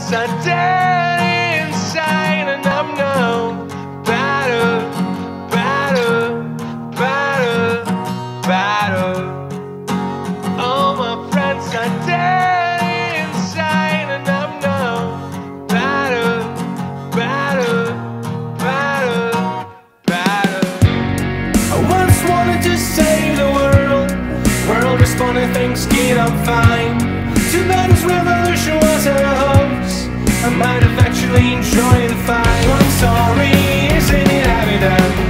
Once I'm dead inside and I'm no better, better, better, better. All my friends are dead inside and I'm no better, better, better, better. I once wanted to save the world. World responded, things get I'm fine. Tibet's revolution was a hoax I might have actually enjoyed the fight I'm sorry, isn't it evident?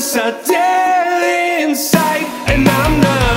silence I dead inside, and I'm not.